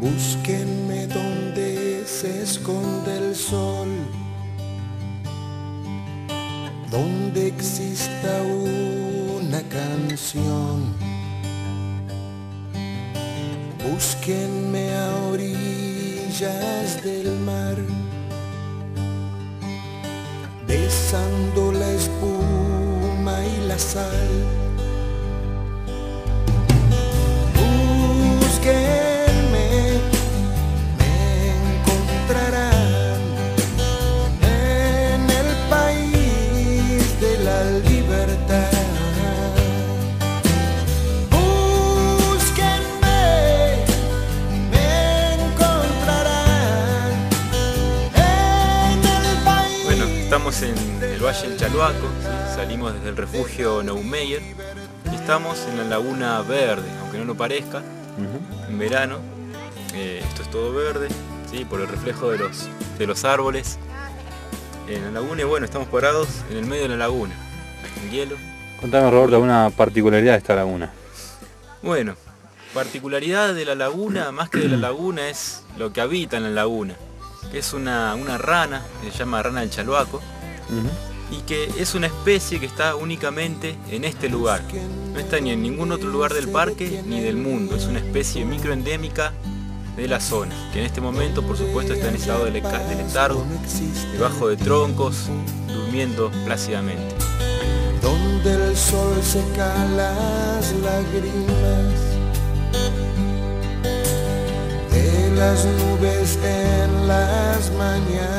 Búsquenme donde se esconde el sol, donde exista una canción. Búsquenme a orillas del mar, besando la espuma y la sal. Estamos en el Valle del Chaluaco, ¿sí? salimos desde el refugio Neumeyer y estamos en la Laguna Verde, aunque no lo parezca, en verano. eh, esto es todo verde, ¿sí? por el reflejo de los, de los árboles. En la laguna y bueno, estamos parados en el medio de la laguna, en hielo. Contame Roberto alguna particularidad de esta laguna. Bueno, particularidad de la laguna, más que de la laguna, es lo que habita en la laguna, es una, una rana, que se llama rana del chaluaco, y que es una especie que está únicamente en este lugar. No está ni en ningún otro lugar del parque ni del mundo. Es una especie microendémica de la zona, que en este momento por supuesto está en estado de, letargo, debajo de troncos, durmiendo plácidamente. donde el sol seca las lágrimas las nubes en las mañanas.